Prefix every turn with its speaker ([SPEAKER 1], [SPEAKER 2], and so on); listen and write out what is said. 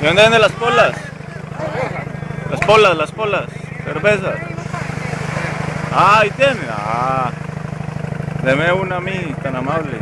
[SPEAKER 1] ¿Y dónde venden las polas? Las polas, las polas. Cerveza. Ah, ahí tiene. Ah. Deme una a mí, tan amable.